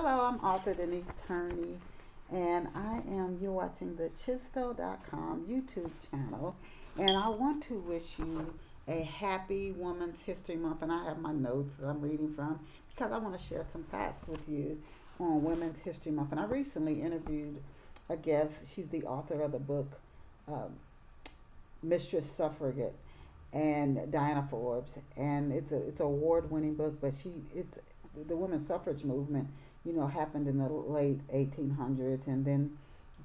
Hello, I'm author Denise Turney, and I am you're watching the Chistell.com YouTube channel, and I want to wish you a happy Women's History Month, and I have my notes that I'm reading from because I want to share some facts with you on Women's History Month. And I recently interviewed a guest. She's the author of the book um, Mistress Suffragette and Diana Forbes, and it's a it's an award winning book. But she it's the women's suffrage movement, you know, happened in the late 1800s, and then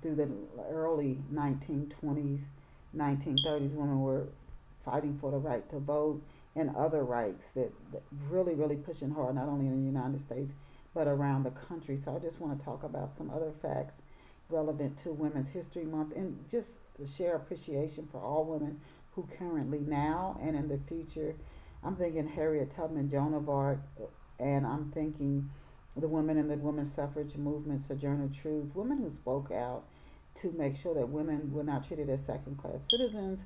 through the early 1920s, 1930s, women were fighting for the right to vote and other rights that, that really, really pushing hard, not only in the United States but around the country. So I just want to talk about some other facts relevant to Women's History Month and just share appreciation for all women who currently now and in the future. I'm thinking Harriet Tubman, Joan of Arc, uh, and I'm thinking the women in the women's suffrage movement, Sojourner Truth, women who spoke out to make sure that women were not treated as second class citizens,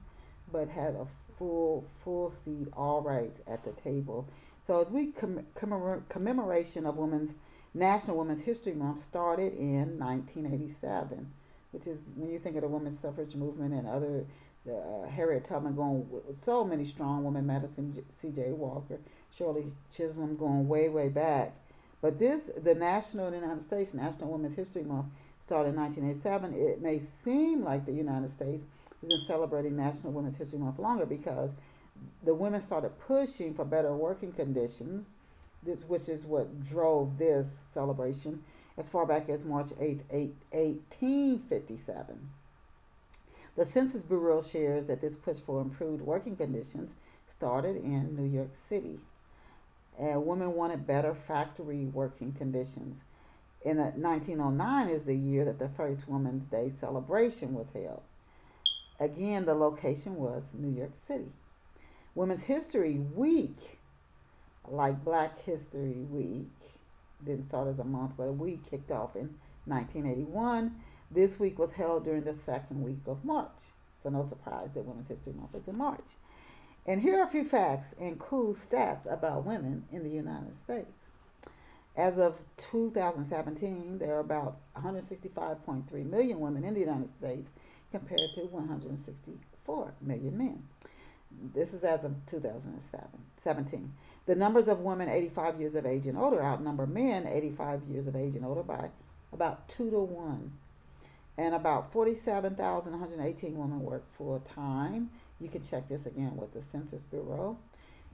but had a full full seat, all rights at the table. So as we commemor- commemoration of Women's National Women's History Month started in 1987, which is when you think of the women's suffrage movement and other uh, Harriet Tubman going so many strong women, Madam C.J. Walker, Shirley Chisholm going way way back. But this, the National United States National Women's History Month started in 1987. It may seem like the United States has been celebrating National Women's History Month longer because the women started pushing for better working conditions, this, which is what drove this celebration as far back as March 8, 8 1857. The Census Bureau shares that this push for improved working conditions started in New York City. And women wanted better factory working conditions. In 1909 is the year that the first Women's Day celebration was held. Again, the location was New York City. Women's History Week, like Black History Week, didn't start as a month, but a week kicked off in 1981. This week was held during the second week of March. So no surprise that Women's History Month is in March. And here are a few facts and cool stats about women in the United States. As of 2017, there are about 165.3 million women in the United States compared to 164 million men. This is as of 2017. The numbers of women 85 years of age and older outnumber men 85 years of age and older by about 2 to 1. And about 47,118 women work full time. You can check this again with the Census Bureau.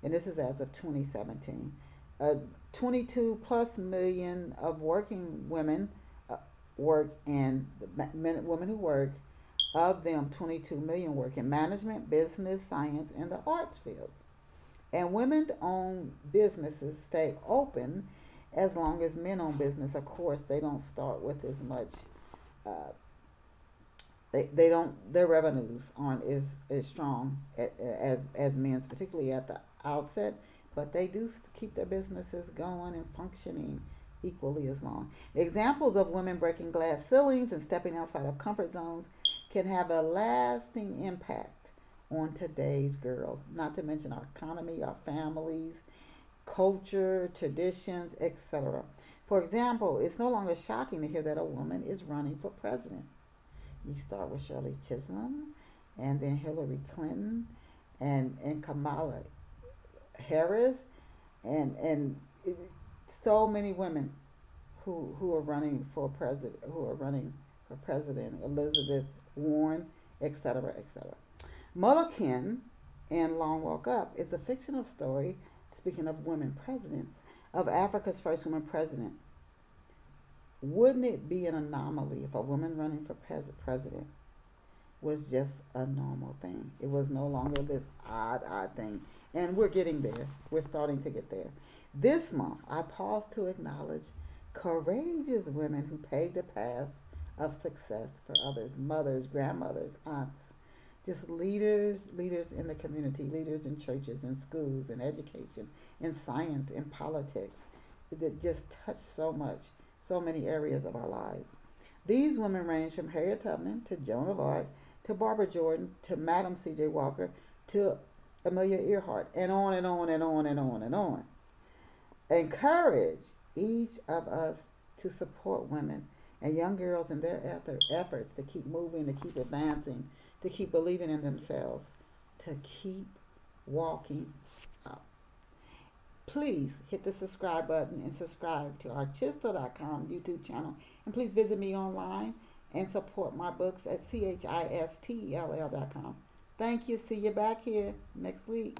And this is as of 2017. Uh, 22 plus million of working women uh, work and men, women who work of them, 22 million work in management, business, science, and the arts fields. And women owned businesses stay open as long as men-owned business. Of course, they don't start with as much. Uh, they, they don't their revenues aren't as, as strong as as men's, particularly at the outset. But they do keep their businesses going and functioning equally as long. Examples of women breaking glass ceilings and stepping outside of comfort zones can have a lasting impact on today's girls, not to mention our economy, our families, culture, traditions, etc. For example, it's no longer shocking to hear that a woman is running for president. You start with Shirley Chisholm, and then Hillary Clinton, and and Kamala Harris, and and it, so many women who who are running for president, who are running for president. Elizabeth Warren, etc., etc. Mulligan and Long Walk Up is a fictional story, speaking of women presidents, of Africa's first woman president. Wouldn't it be an anomaly if a woman running for pres- president was just a normal thing? It was no longer this odd, odd thing. And we're getting there. We're starting to get there. This month, I pause to acknowledge courageous women who paved a path of success for others mothers, grandmothers, aunts, just leaders, leaders in the community, leaders in churches and schools and education, in science, in politics, that just touch so much, so many areas of our lives. These women range from Harriet Tubman to Joan of Arc to Barbara Jordan to Madam C.J. Walker to Amelia Earhart and on and on and on and on and on. Encourage each of us to support women and young girls in their efforts to keep moving, to keep advancing, to keep believing in themselves, to keep walking. Please hit the subscribe button and subscribe to our YouTube channel. And please visit me online and support my books at chistell.com. Thank you. See you back here next week.